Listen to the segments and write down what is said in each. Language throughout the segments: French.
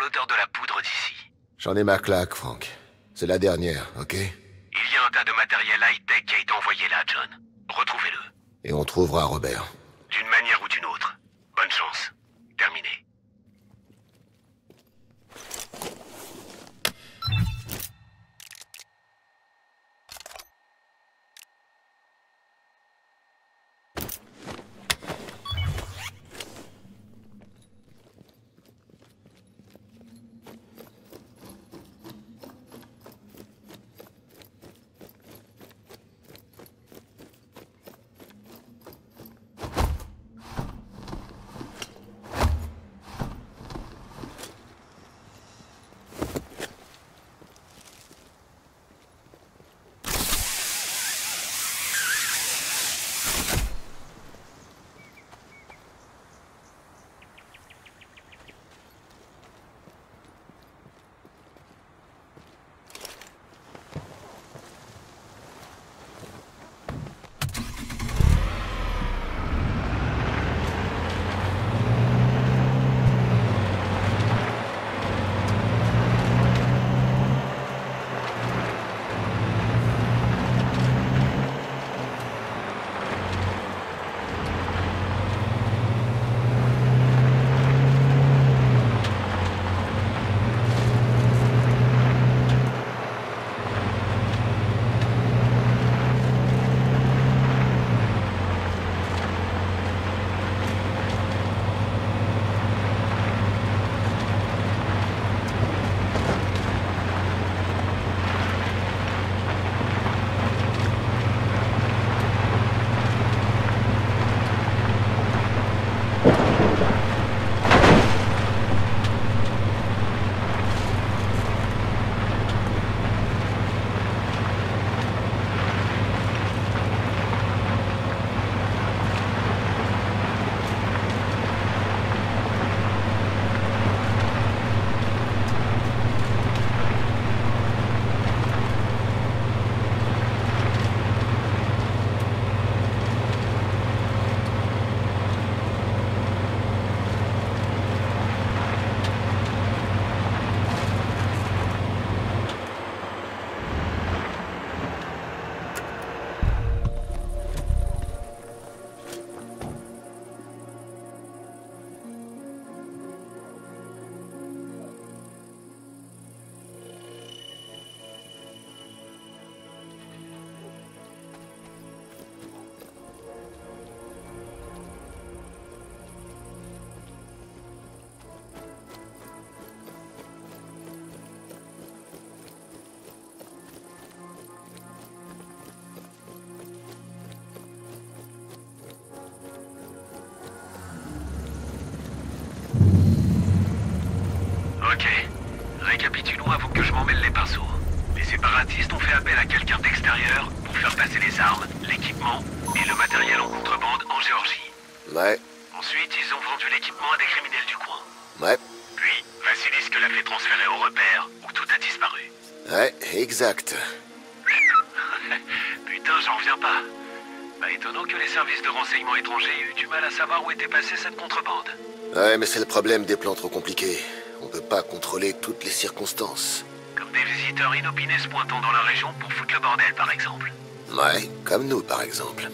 l'odeur de la poudre d'ici. J'en ai ma claque, Frank. C'est la dernière, ok? Il y a un tas de matériel high-tech qui a été envoyé là, John. Retrouvez-le. Et on trouvera Robert. D'une manière ou d'une autre. Bonne chance. Terminé. Les séparatistes ont fait appel à quelqu'un d'extérieur pour faire passer les armes, l'équipement et le matériel en contrebande en Géorgie. Ouais, Ensuite, ils ont vendu l'équipement à des criminels du coin. ouais, Puis, Vassilisk l'a fait transférer au repère où tout a disparu. ouais, exact. Putain, j'en reviens pas. Pas étonnant que les services de renseignement étrangers aient eu du mal à savoir où était passée cette contrebande. Ouais, mais c'est le problème des plans trop compliqués. On peut pas contrôler toutes les circonstances. Des visiteurs inopinés se pointant dans la région pour foutre le bordel, par exemple. Ouais, comme nous, par exemple.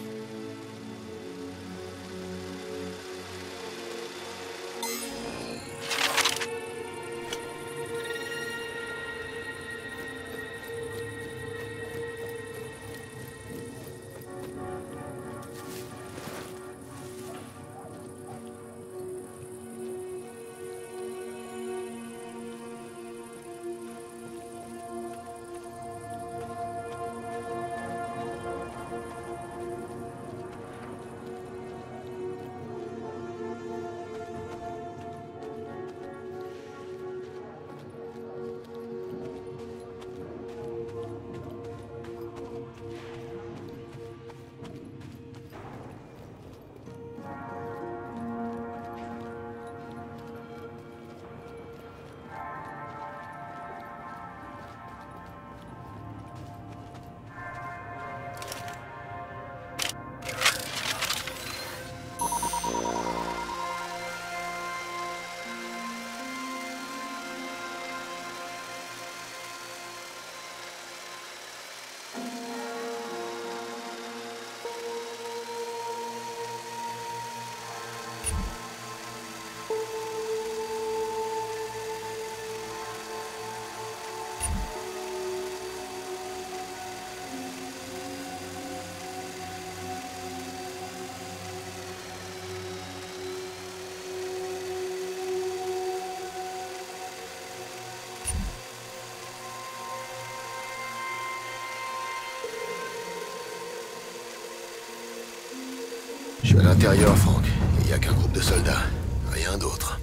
Je suis à l'intérieur, Franck. Il n'y a qu'un groupe de soldats. Rien d'autre.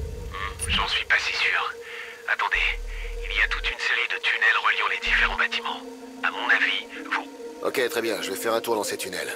J'en suis pas si sûr. Attendez, il y a toute une série de tunnels reliant les différents bâtiments. À mon avis, vous... Ok, très bien. Je vais faire un tour dans ces tunnels.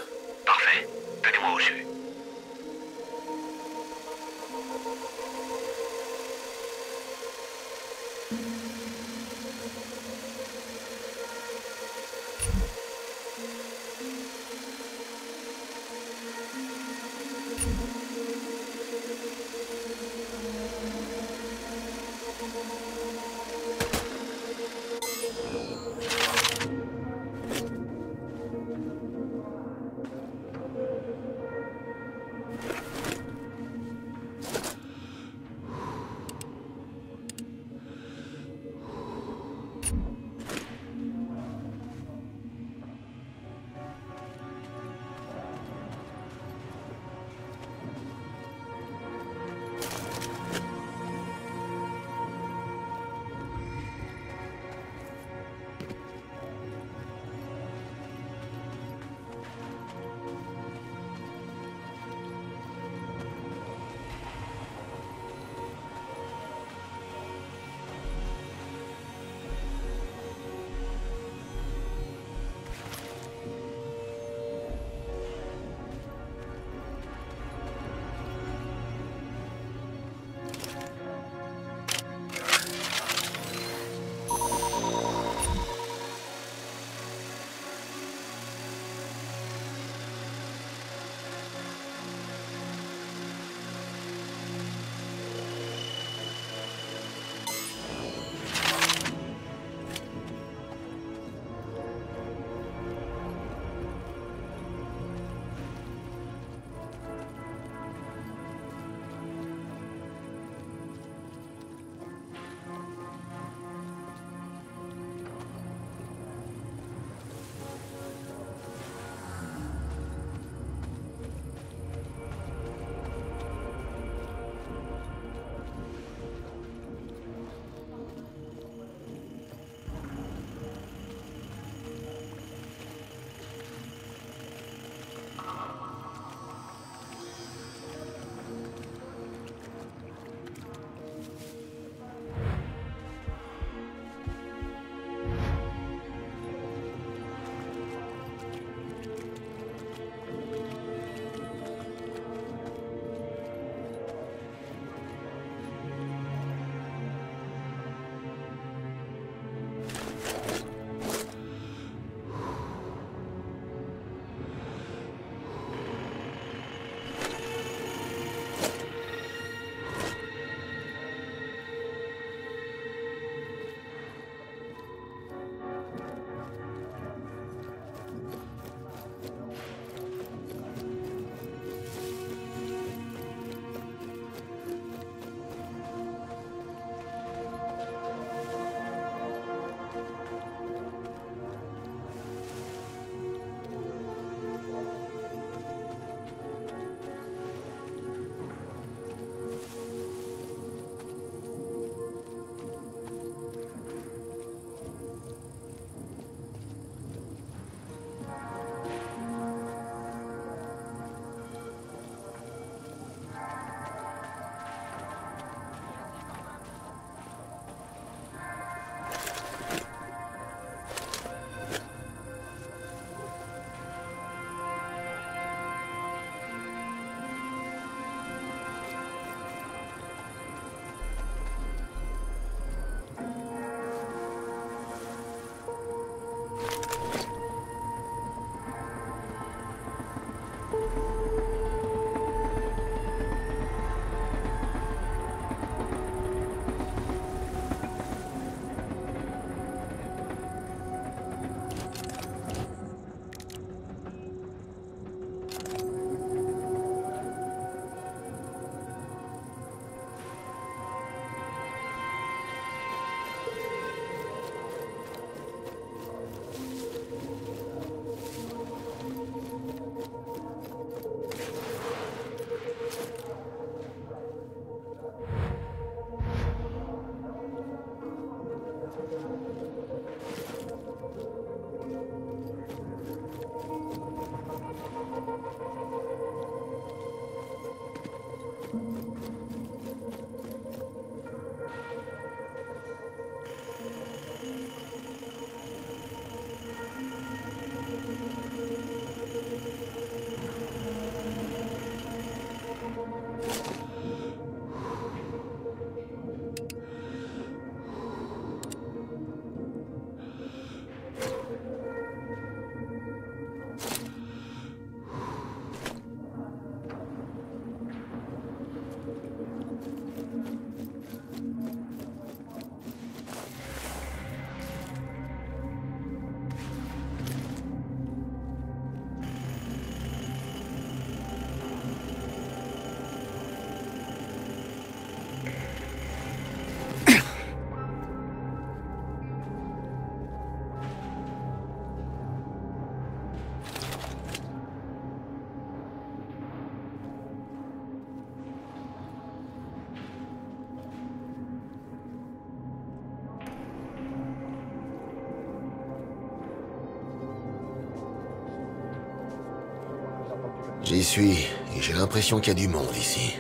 J'y suis, et j'ai l'impression qu'il y a du monde ici.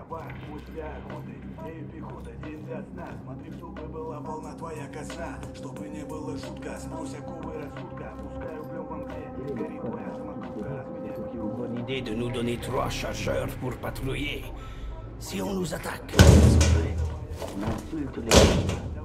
Кабак, пустя охоты, эй, пехота, день до сна Смотри, чтобы была полна твоя косна Чтобы не было шутка, сбрось оковы рассудка. Пускаю плем во мгле, горит твоя меня Bonne idée de nous donner trois chercheurs pour patrouiller. Si on nous attaque, on insulte les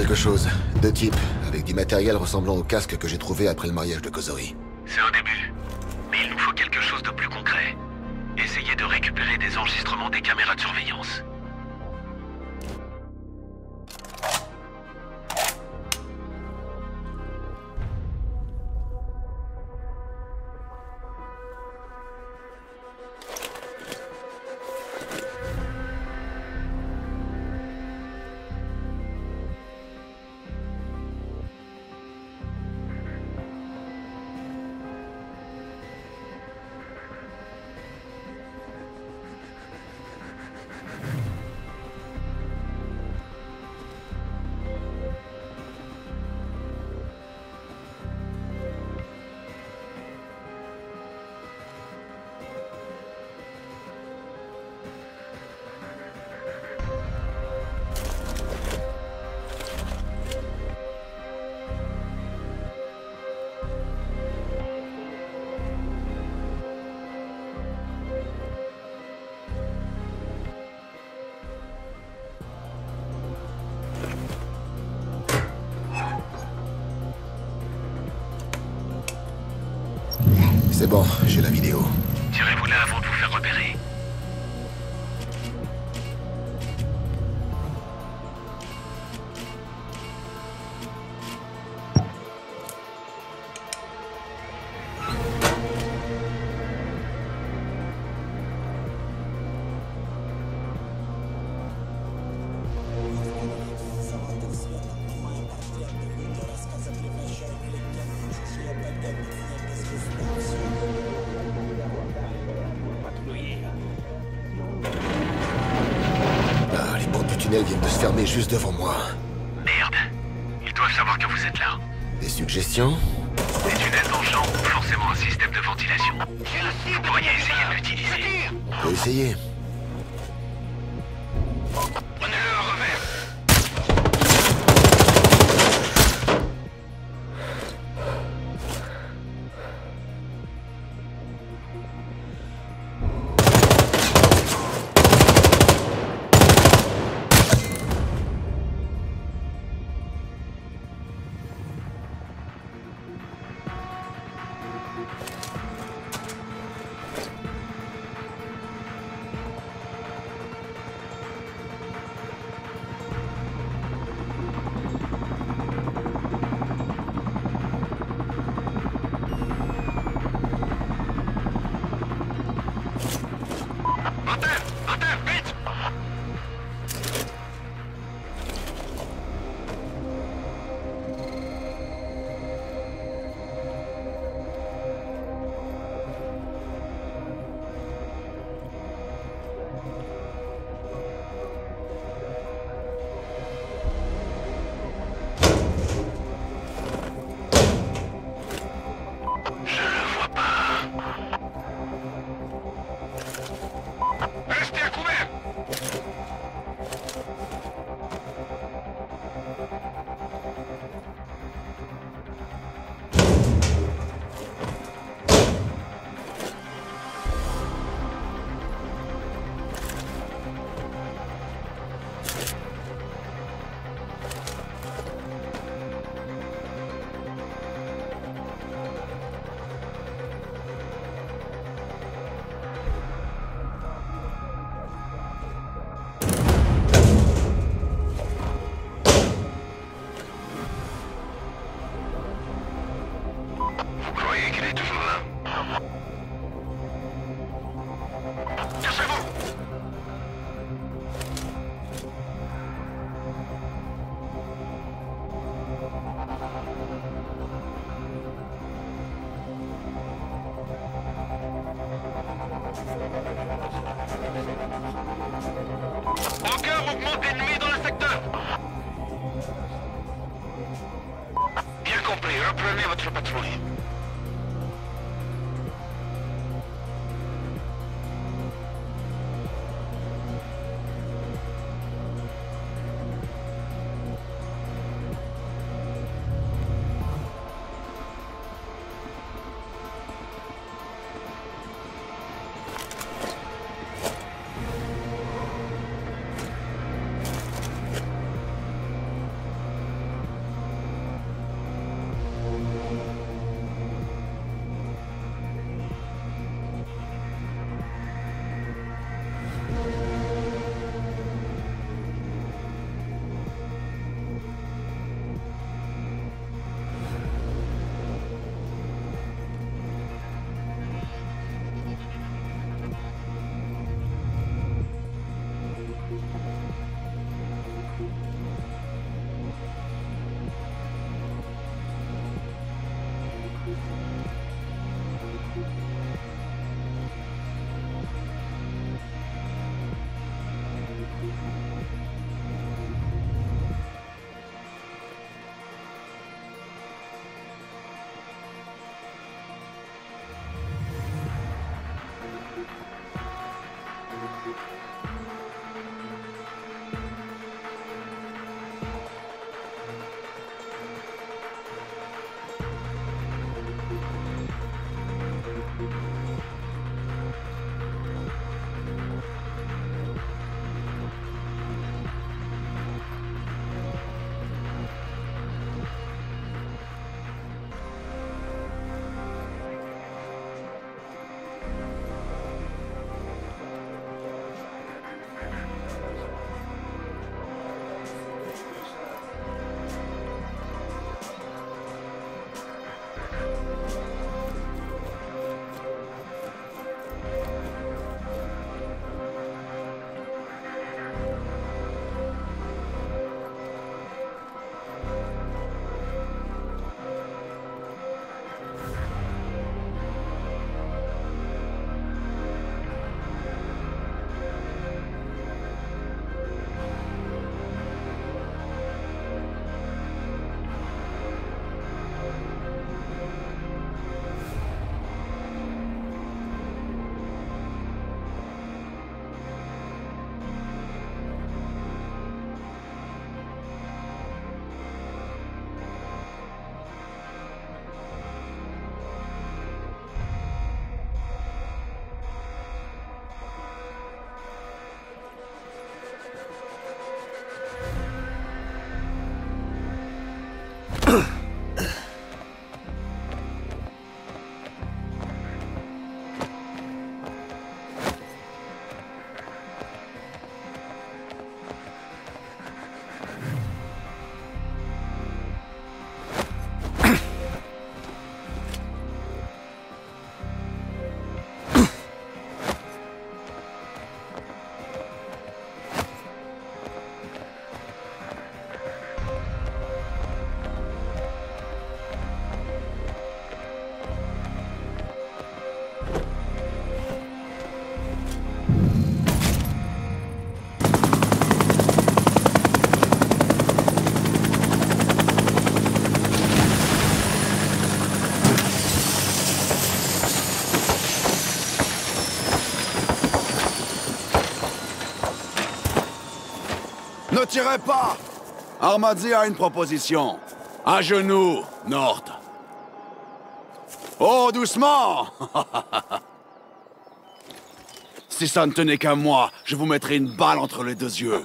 quelque chose. Deux types, avec du matériel ressemblant au casque que j'ai trouvé après le mariage de Kozori. C'est un début. Mais il nous faut quelque chose de plus concret. Essayez de récupérer des enregistrements des caméras de surveillance. Se fermer juste devant moi. Merde. Ils doivent savoir que vous êtes là. Des suggestions? Les tunnels dans le champ forcément un système de ventilation. Vous pourriez essayer de l'utiliser. On peut essayer. ¡Ya se Ne tirez pas Armadi a une proposition. À genoux, Nord. Oh, doucement Si ça ne tenait qu'à moi, je vous mettrais une balle entre les deux yeux.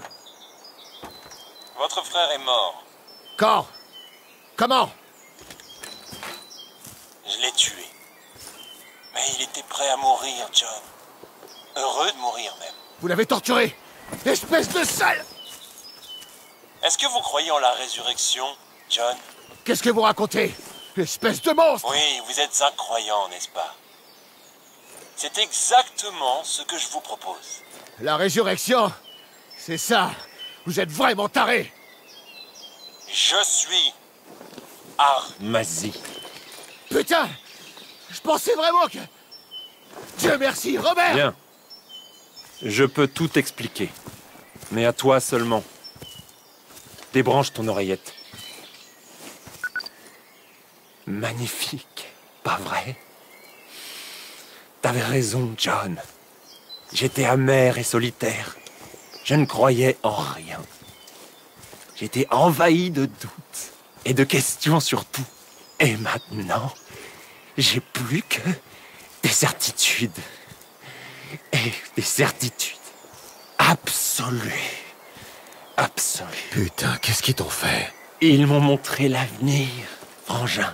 Votre frère est mort. Quand? Comment? Je l'ai tué. Mais il était prêt à mourir, John. Heureux de mourir même. Vous l'avez torturé Espèce de sale Est-ce que vous croyez en la résurrection, John? Qu'est-ce que vous racontez? Espèce de monstre Oui, vous êtes incroyant, n'est-ce pas? C'est exactement ce que je vous propose. La résurrection? C'est ça Vous êtes vraiment taré Je suis Armazi. Putain Je pensais vraiment que... Dieu merci, Robert Bien. Je peux tout expliquer. Mais à toi seulement. Débranche ton oreillette. Magnifique, pas vrai? T'avais raison, John. J'étais amer et solitaire. Je ne croyais en rien. J'étais envahi de doutes et de questions surtout. Et maintenant, j'ai plus que des certitudes. Et des certitudes absolues. Absolues. Putain, qu'est-ce qu'ils t'ont fait? Ils m'ont montré l'avenir, frangin.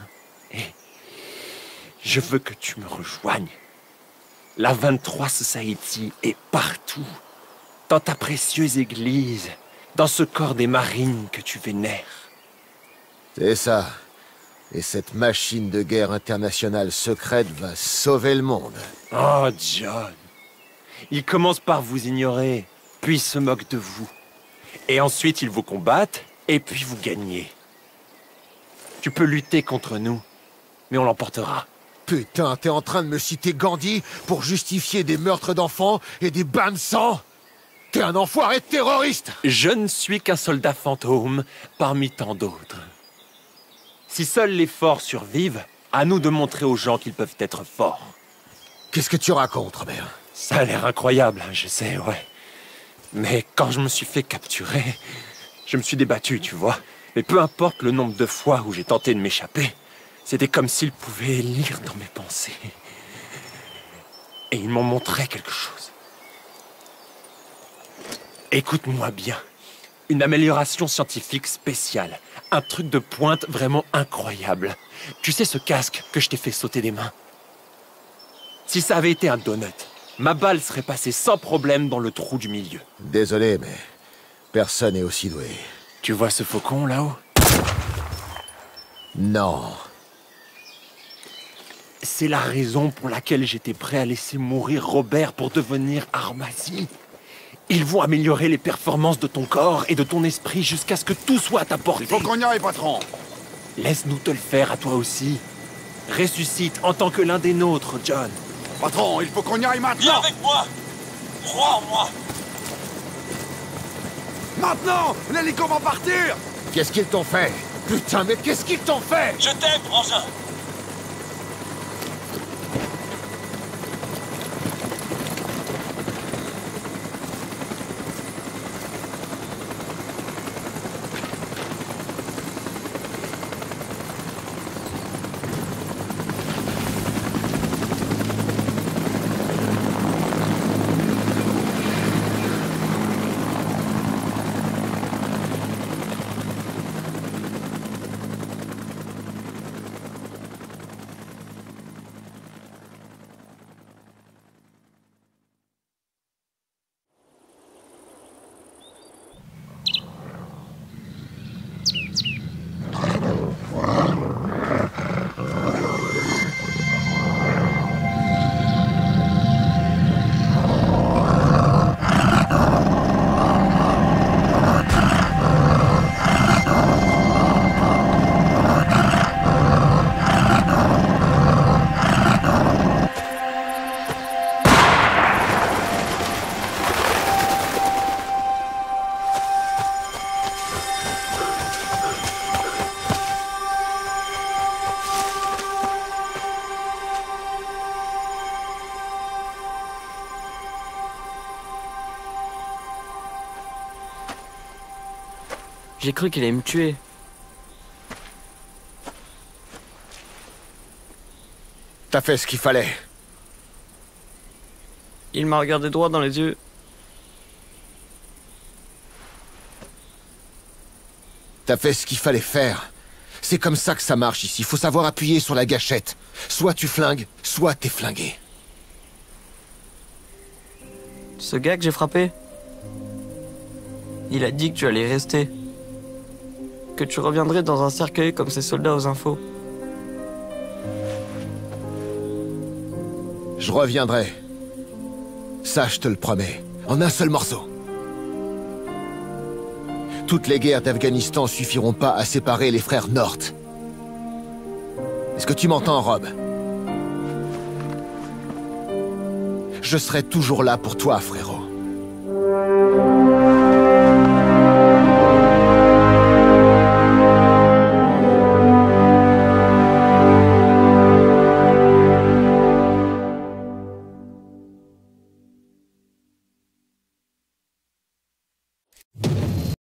Et je veux que tu me rejoignes. La 23 Society est partout. Dans ta précieuse église. Dans ce corps des marines que tu vénères. C'est ça. Et cette machine de guerre internationale secrète va sauver le monde. Oh, John. Il commence par vous ignorer, puis se moque de vous. Et ensuite, il vous combattent, et puis vous gagnez. Tu peux lutter contre nous, mais on l'emportera. Putain, t'es en train de me citer Gandhi pour justifier des meurtres d'enfants et des bains de sang? T'es un enfoiré de terroriste Je ne suis qu'un soldat fantôme parmi tant d'autres. Si seuls les forts survivent, à nous de montrer aux gens qu'ils peuvent être forts. Qu'est-ce que tu racontes, Robert? Ça a l'air incroyable, hein, je sais, ouais. Mais quand je me suis fait capturer, je me suis débattu, tu vois. Mais peu importe le nombre de fois où j'ai tenté de m'échapper, c'était comme s'ils pouvaient lire dans mes pensées. Et ils m'ont montré quelque chose. Écoute-moi bien. Une amélioration scientifique spéciale. Un truc de pointe vraiment incroyable. Tu sais ce casque que je t'ai fait sauter des mains? Si ça avait été un donut, ma balle serait passée sans problème dans le trou du milieu. Désolé, mais personne n'est aussi doué. Tu vois ce faucon là-haut? Non. C'est la raison pour laquelle j'étais prêt à laisser mourir Robert pour devenir Armazi. Ils vont améliorer les performances de ton corps et de ton esprit jusqu'à ce que tout soit à ta portée. Il faut qu'on y aille, patron Laisse-nous te le faire à toi aussi. Ressuscite en tant que l'un des nôtres, John. Patron, il faut qu'on y aille Viens maintenant avec moi. Crois en moi. Maintenant L'hélico va partir. Qu'est-ce qu'ils t'ont fait? Putain, mais qu'est-ce qu'ils t'ont fait? Je t'aime, frangin J'ai cru qu'il allait me tuer. T'as fait ce qu'il fallait. Il m'a regardé droit dans les yeux. T'as fait ce qu'il fallait faire. C'est comme ça que ça marche ici. Faut savoir appuyer sur la gâchette. Soit tu flingues, soit t'es flingué. Ce gars que j'ai frappé, il a dit que tu allais rester. Que tu reviendrais dans un cercueil comme ces soldats aux infos. Je reviendrai. Ça, je te le promets. En un seul morceau. Toutes les guerres d'Afghanistan suffiront pas à séparer les frères Nort. Est-ce que tu m'entends, Rob? Je serai toujours là pour toi, frérot.